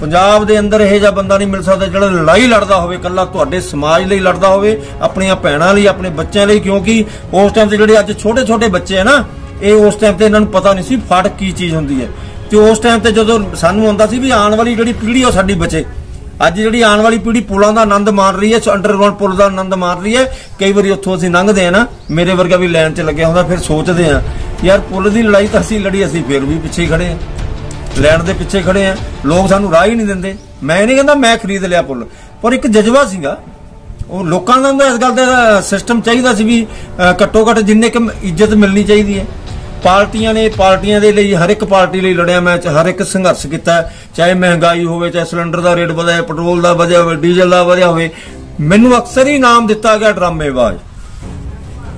ਪੰਜਾਬ ਦੇ ਅੰਦਰ ਇਹੋ ਜਿਹਾ ਬੰਦਾ ਨਹੀਂ ਮਿਲ ਸਕਦਾ ਜਿਹੜਾ ਲੜਾਈ ਲੜਦਾ ਹੋਵੇ ਕੱਲਾ ਤੁਹਾਡੇ ਸਮਾਜ ਲਈ ਲੜਦਾ ਹੋਵੇ, ਆਪਣੀਆਂ ਭੈਣਾਂ ਲਈ, ਆਪਣੇ ਬੱਚਿਆਂ ਲਈ, ਕਿਉਂਕਿ ਉਸ ਟਾਈਮ ਤੇ ਜਿਹੜੇ ਅੱਜ ਛੋਟੇ ਛੋਟੇ ਬੱਚੇ ਆ ਨਾ, ਇਹ ਉਸ ਟਾਈਮ ਤੇ ਇਹਨਾਂ ਨੂੰ ਪਤਾ ਨਹੀਂ ਸੀ ਫਾਟਕ ਕੀ ਚੀਜ਼ ਹੁੰਦੀ ਹੈ। ਤੇ ਉਸ ਟਾਈਮ ਤੇ ਜਦੋਂ ਸਾਨੂੰ ਆਉਂਦਾ ਸੀ ਵੀ ਆਉਣ ਵਾਲੀ ਜਿਹੜੀ ਪੀੜ੍ਹੀ ਆ, ਉਹ ਸਾਡੀ ਬਚੇ। ਅੱਜ ਜਿਹੜੀ ਆਉਣ ਵਾਲੀ ਪੀੜ੍ਹੀ ਪੁਲਾਂ ਦਾ ਆਨੰਦ ਮਾਣ ਰਹੀ ਹੈ ਅੰਡਰਗਰਾਉਂਡ ਪੁਲ ਦਾ ਆਨੰਦ ਮਾਣ ਰਹੀ ਹੈ, ਕਈ ਵਾਰੀ ਉੱਥੋਂ ਅਸੀਂ ਲੰਘਦੇ ਆ ਨਾ, ਮੇਰੇ ਵਰਗਾ ਵੀ ਲਾਈਨ 'ਚ ਲੱਗਿਆ ਹੁੰਦਾ, ਫਿਰ ਸੋਚਦੇ ਆ ਯਾਰ ਪੁਲ ਦੀ ਲੜਾਈ ਤਾਂ ਅਸੀਂ ਲੜੀ, ਅਸੀਂ ਫਿਰ ਵੀ ਪਿੱਛੇ ਹੀ ਖੜੇ ਆ ਲੈਣ ਦੇ ਪਿੱਛੇ ਖੜੇ ਆ ਲੋਕ ਸਾਨੂੰ ਰਾਹ ਹੀ ਨਹੀਂ ਦਿੰਦੇ। ਮੈਂ ਨਹੀਂ ਕਹਿੰਦਾ ਮੈਂ ਖਰੀਦ ਲਿਆ ਪੁੱਲ, ਪਰ ਇੱਕ ਜਜ਼ਬਾ ਸੀਗਾ। ਉਹ ਲੋਕਾਂ ਦਾ ਇਸ ਗੱਲ ਦਾ ਸਿਸਟਮ ਚਾਹੀਦਾ ਸੀ ਵੀ ਘੱਟੋ ਘੱਟ ਜਿੰਨੇ ਕਿ ਇੱਜ਼ਤ ਮਿਲਣੀ ਚਾਹੀਦੀ ਹੈ। ਪਾਰਟੀਆਂ ਨੇ ਪਾਰਟੀਆਂ ਦੇ ਲਈ ਹਰ ਇੱਕ ਪਾਰਟੀ ਲਈ ਲੜਿਆ ਮੈਂ ਹਰ ਇੱਕ ਸੰਘਰਸ਼ ਕੀਤਾ ਚਾਹੇ ਮਹਿੰਗਾਈ ਹੋਵੇ, ਚਾਹੇ ਸਿਲੰਡਰ ਦਾ ਰੇਟ ਵਧਿਆ, ਪੈਟਰੋਲ ਦਾ ਵਧਿਆ ਹੋਵੇ, ਡੀਜ਼ਲ ਦਾ ਵਧਿਆ ਹੋਵੇ, ਮੈਨੂੰ ਅਕਸਰ ਹੀ ਨਾਮ ਦਿੱਤਾ ਗਿਆ ਡਰਾਮੇਬਾਜ਼।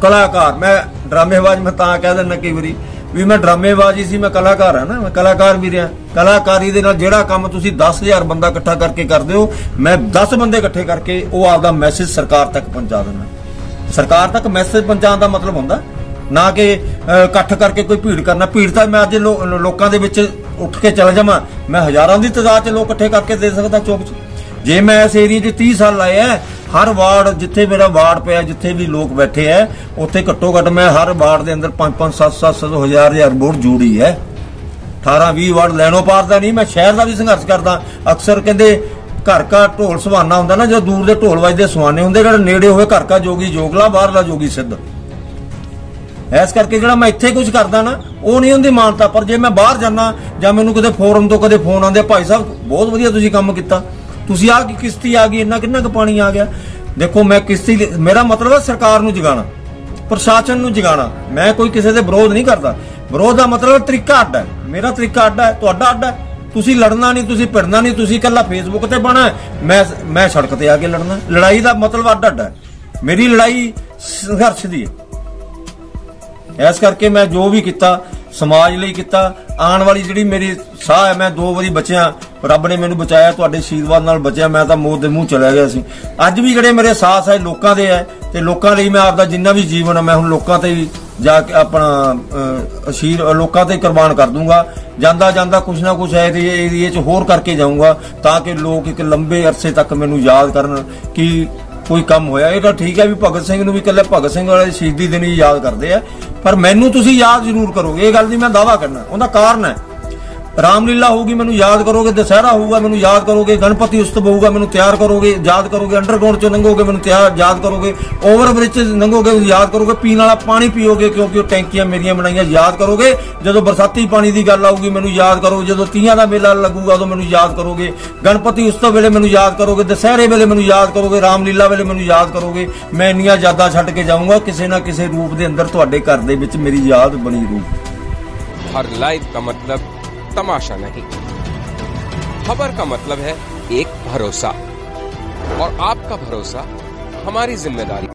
ਕਲਾਕਾਰ। ਮੈਂ ਡਰਾਮੇਬਾਜ਼, ਮੈਂ ਤਾਂ ਕਹਿ ਦਿੰਦਾ ਕਈ ਵਾਰੀ ਵੀ ਮੈਂ ਡਰਾਮੇਬਾਜ਼ ਹੀ ਸੀ, ਮੈਂ ਕਲਾਕਾਰ ਹਾਂ ਨਾ, ਮੈਂ ਕਲਾਕਾਰ ਵੀ ਰਿਹਾ। ਕਲਾਕਾਰੀ ਦੇ ਨਾਲ ਜਿਹੜਾ ਕੰਮ ਤੁਸੀਂ 10000 ਬੰਦਾ ਇਕੱਠਾ ਕਰਕੇ ਕਰਦੇ ਹੋ, ਮੈਂ 10 ਬੰਦੇ ਇਕੱਠੇ ਕਰਕੇ ਉਹ ਆਪਦਾ ਮੈਸੇਜ ਸਰਕਾਰ ਤੱਕ ਪਹੁੰਚਾ ਦਿੰਦਾ। ਸਰਕਾਰ ਤੱਕ ਮੈਸੇਜ ਪਹੁੰਚਾਉਣ ਦਾ ਮਤਲਬ ਹੁੰਦਾ? ਨਾ ਕਿ ਇਕੱਠ ਕਰਕੇ ਕੋਈ ਭੀੜ ਕਰਨਾ। ਭੀੜ ਤਾਂ ਮੈਂ ਅੱਜ ਲੋਕਾਂ ਦੇ ਵਿੱਚ ਉੱਠ ਕੇ ਚਲਾ ਜਾਵਾਂ। ਮੈਂ ਹਜ਼ਾਰਾਂ ਦੀ ਤਾਦਾਦ 'ਚ ਲੋਕ ਇਕੱਠੇ ਕਰਕੇ ਦੇ ਸਕਦਾ ਚੌਕ 'ਚ। ਜੇ ਮੈਂ ਇਸ ਏਰੀਆ 'ਚ 30 ਸਾਲ ਲਾਏ ਐ ਹਰ ਵਾਰਡ, ਜਿੱਥੇ ਮੇਰਾ ਵਾਰਡ ਪਿਆ, ਜਿੱਥੇ ਵੀ ਲੋਕ ਬੈਠੇ ਐ ਉੱਥੇ ਘੱਟੋ ਘੱਟ ਮੈਂ ਹਰ ਵਾਰਡ ਦੇ ਅੰਦਰ 5 5 7 7 ਹਜ਼ਾਰ ਹਜ਼ਾਰ ਵੋਟ ਜੋੜੀ ਹੈ। 18 20 ਵਾਰਡ ਲੈਣੋ ਪਾਰ ਦਾ ਨਹੀਂ, ਮੈਂ ਸ਼ਹਿਰ ਦਾ ਵੀ ਸੰਘਰਸ਼ ਕਰਦਾ। ਅਕਸਰ ਕਹਿੰਦੇ ਘਰ ਘਰ ਢੋਲ ਸੁਹਾਨਾ ਹੁੰਦਾ ਨਾ, ਜਦੋਂ ਦੂਰ ਦੇ ਢੋਲ ਵੱਜਦੇ ਸੁਹਾਨੇ ਹੁੰਦੇ, ਜਿਹੜਾ ਨੇੜੇ ਹੋਵੇ ਘਰ ਕਾ ਜੋਗੀ ਜੋਗਲਾ, ਬਾਹਰਲਾ ਜੋਗੀ ਸਿੱਧ। ਐਸ ਕਰਕੇ ਜਿਹੜਾ ਮੈਂ ਇੱਥੇ ਕੁਝ ਕਰਦਾ ਨਾ, ਉਹ ਨਹੀਂ ਹੁੰਦੀ ਮਾਨਤਾ, ਪਰ ਜੇ ਮੈਂ ਬਾਹਰ ਜਾਣਾ ਜਾਂ ਮੈਨੂੰ ਕਿਤੇ ਫੋਰਮ ਤੋਂ ਕਦੇ ਫੋਨ ਆਉਂਦੇ, ਭਾਈ ਸਾਹਿਬ, ਬਹੁਤ ਵਧੀਆ ਤੁਸੀਂ ਕੰਮ ਕੀਤਾ। ਤੁਸੀਂ ਆ ਕੀ ਕਿਸ਼ਤੀ ਆ ਗਈ, ਇੰਨਾ ਕਿੰਨਾ ਕੁ ਪਾਣੀ ਆ ਗਿਆ? ਦੇਖੋ, ਮੈਂ ਕਿਸ਼ਤੀ ਮੇਰਾ ਮਤਲਬ ਹੈ ਸਰਕਾਰ ਨੂੰ ਜਗਾਉਣਾ, ਪ੍ਰਸ਼ਾਸਨ ਨੂੰ ਜਗਾਉਣਾ। ਮੈਂ ਕੋਈ ਕਿਸੇ ਦੇ ਵਿਰੋਧ ਨਹੀਂ ਕਰਦਾ। ਵਿਰੋਧ ਦਾ ਮਤਲਬ ਤਰੀਕਾ ਅੱਡ ਹੈ। ਮੇਰਾ ਤਰੀਕਾ ਅੱਡਾ ਹੈ, ਤੁਹਾਡਾ ਅੱਡ ਹੈ। ਤੁਸੀਂ ਲੜਨਾ ਨਹੀਂ, ਤੁਸੀਂ ਭਿੜਨਾ ਨਹੀਂ, ਤੁਸੀਂ ਇਕੱਲਾ ਫੇਸਬੁੱਕ ਤੇ ਬਣਾ ਮੈਂ ਮੈਂ ਸੜਕ ਤੇ ਆ ਕੇ ਲੜਨਾ। ਲੜਾਈ ਦਾ ਮਤਲਬ ਅੱਡ ਅੱਡ ਹੈ। ਮੇਰੀ ਲੜਾਈ ਸੰਘਰਸ਼ ਦੀ ਹੈ। ਇਸ ਕਰਕੇ ਮੈਂ ਜੋ ਵੀ ਕੀਤਾ, ਸਮਾਜ ਲਈ ਕੀਤਾ, ਆਉਣ ਵਾਲੀ ਜਿਹੜੀ ਮੇਰੀ ਸਾਹ ਹੈ, ਮੈਂ ਦੋ ਵਾਰੀ ਬਚਿਆ। ਰੱਬ ਨੇ ਮੈਨੂੰ ਬਚਾਇਆ, ਤੁਹਾਡੇ ਆਸ਼ੀਰਵਾਦ ਨਾਲ ਬਚਿਆ, ਮੈਂ ਤਾਂ ਮੌਤ ਦੇ ਮੂੰਹ ਚਲਾ ਗਿਆ ਸੀ। ਅੱਜ ਵੀ ਜਿਹੜੇ ਮੇਰੇ ਸਾਥ ਹੈ ਲੋਕਾਂ ਦੇ ਹੈ ਤੇ ਲੋਕਾਂ ਲਈ ਮੈਂ ਆਪਦਾ ਜਿੰਨਾ ਵੀ ਜੀਵਨ ਹੈ ਮੈਂ ਹੁਣ ਲੋਕਾਂ ਤੇ ਹੀ ਜਾ ਕੇ ਆਪਣਾ ਅਸ਼ੀਰ, ਲੋਕਾਂ ਤੇ ਕੁਰਬਾਨ ਕਰ ਦੂੰਗਾ। ਜਾਂਦਾ ਜਾਂਦਾ ਕੁਛ ਨਾ ਕੁਛ ਹੈ ਤੇ ਏਰੀਏ 'ਚ ਹੋਰ ਕਰਕੇ ਜਾਊਂਗਾ, ਤਾਂ ਕਿ ਲੋਕ ਇੱਕ ਲੰਬੇ ਅਰਸੇ ਤੱਕ ਮੈਨੂੰ ਯਾਦ ਕਰਨ ਕਿ ਕੋਈ ਕੰਮ ਹੋਇਆ। ਇਹ ਤਾਂ ਠੀਕ ਹੈ ਵੀ ਭਗਤ ਸਿੰਘ ਨੂੰ ਵੀ ਇਕੱਲੇ ਭਗਤ ਸਿੰਘ ਵਾਲੇ ਸ਼ਹੀਦੀ ਦਿਨ ਹੀ ਯਾਦ ਕਰਦੇ ਆ। ਪਰ ਮੈਨੂੰ ਤੁਸੀਂ ਯਾਦ ਜ਼ਰੂਰ ਕਰੋਗੇ। ਇਹ ਗੱਲ ਦੀ ਮੈਂ ਦਾਵਾ ਕਰਨਾ। ਉਹਦਾ ਕਾਰਨ ਹੈ। ਰਾਮਲੀਲਾ ਹੋਊਗੀ ਮੈਨੂੰ ਯਾਦ ਕਰੋਗੇ ਦਸਹਿਰਾ ਹੋਊਗਾ ਮੈਨੂੰ ਯਾਦ ਕਰੋਗੇ ਗਣਪਤੀ ਉਤਸਵ ਹੋਊਗਾ ਮੈਨੂੰ ਤਿਆਰ ਕਰੋਗੇ ਯਾਦ ਕਰੋਗੇ ਅੰਡਰਗਰਾਉਂਡ ਚੋਂ ਲੰਘੋਗੇ ਮੈਨੂੰ ਤਿਆਰ ਯਾਦ ਕਰੋਗੇ ਓਵਰ ਬ੍ਰਿਜ ਲੰਘੋਗੇ ਯਾਦ ਕਰੋਗੇ ਪੀਣ ਵਾਲਾ ਪਾਣੀ ਪੀਓਗੇ ਕਿਉਂਕਿ ਉਹ ਟੈਂਕੀਆਂ ਮੇਰੀਆਂ ਬਣਾਈਆਂ ਯਾਦ ਕਰੋਗੇ ਜਦੋਂ ਬਰਸਾਤੀ ਪਾਣੀ ਦੀ ਗੱਲ ਆਊਗੀ ਮੈਨੂੰ ਯਾਦ ਕਰੋ ਜਦੋਂ ਤੀਆਂ ਦਾ ਮੇਲਾ ਲੱਗੂਗਾ ਉਦੋਂ ਮੈਨੂੰ ਯਾਦ ਕਰੋਗੇ ਗਣਪਤੀ ਉਤਸਵ ਵੇਲੇ ਮੈਨੂੰ ਯਾਦ ਕਰੋਗੇ ਦਸਹਿਰੇ ਵੇਲੇ ਮੈਨੂੰ ਯਾਦ ਕਰੋਗੇ ਰਾਮਲੀਲਾ ਵੇਲੇ ਮੈਨੂੰ ਯਾਦ ਕਰੋਗੇ ਮੈਂ ਇੰਨੀਆਂ ਯਾਦਾਂ ਛੱਡ ਕੇ ਜਾਊਂਗਾ ਕਿਸੇ ਨਾ ਕਿਸੇ ਰੂਪ ਦੇ ਅੰਦਰ ਤੁਹਾਡੇ ਘਰ ਦੇ ਵਿੱਚ ਮੇਰੀ ਯਾਦ ਬਣੀ ਰਹੂ ਹਰ ਲਾਈਫ ਦਾ ਮਤਲਬ तमाशा नहीं खबर का मतलब है एक भरोसा और आपका भरोसा हमारी जिम्मेदारी